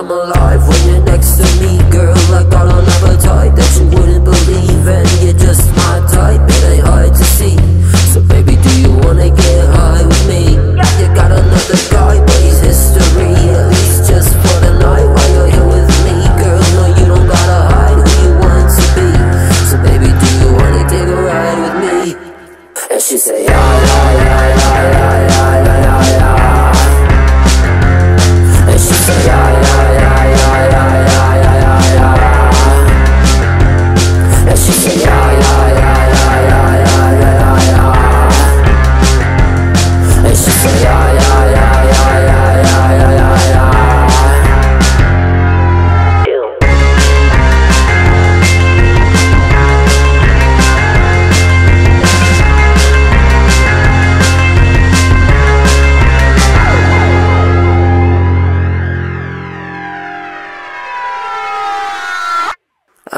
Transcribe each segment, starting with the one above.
come alive when you're next to me Girl, I got an appetite that you wouldn't believe And you just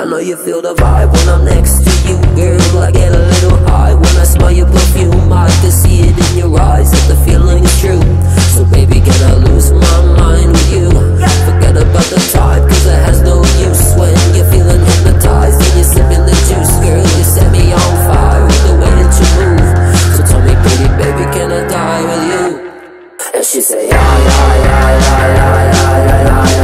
I know you feel the vibe when I'm next to you Girl, I get a little high when I smell your perfume I can see it in your eyes that the feeling is true So baby, can I lose my mind with you? Forget about the type, cause it has no use When you're feeling hypnotized and you're sipping the juice Girl, you set me on fire with the way that you move So tell me, pretty baby, can I die with you? And she say, Yeah, yeah, yeah, yeah, yeah, yeah, yeah. I, I